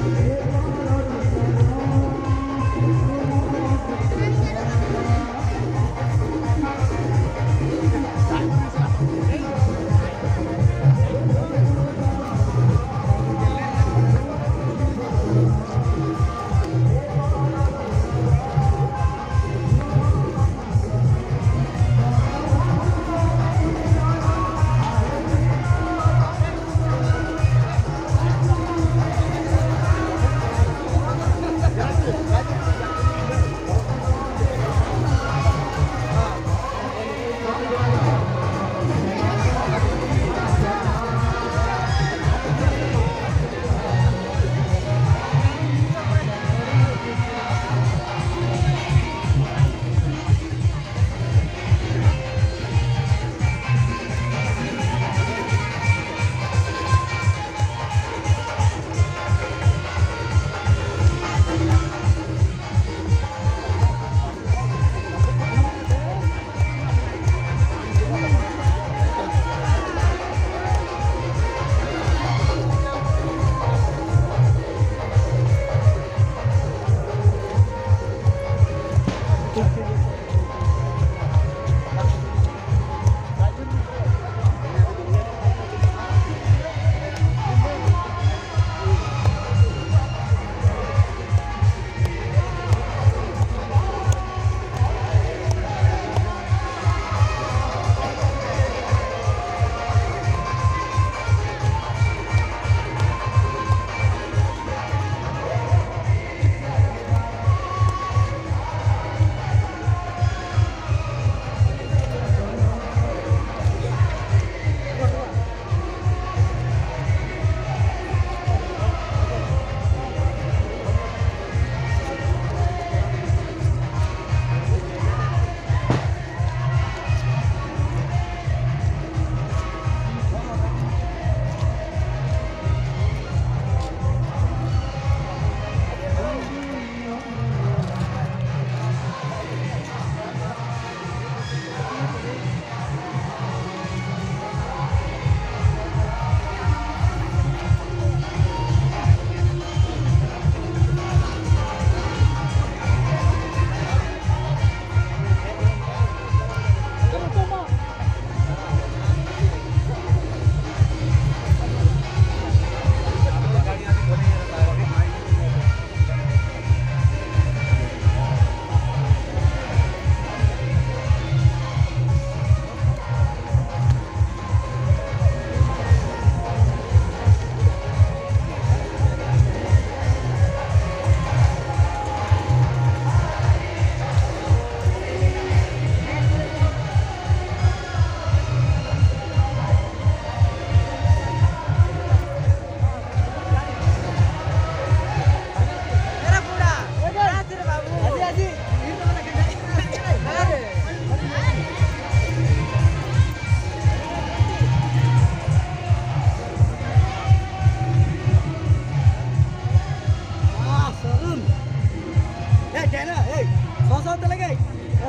Amen.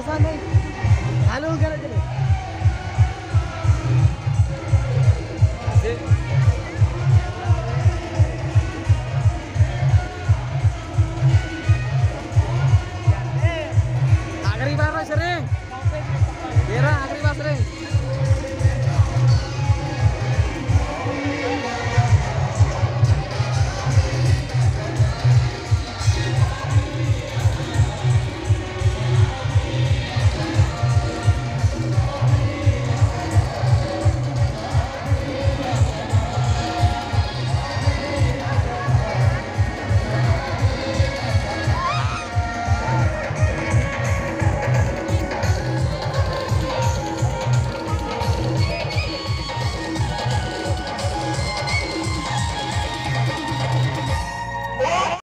कसा नाही घालवून गेला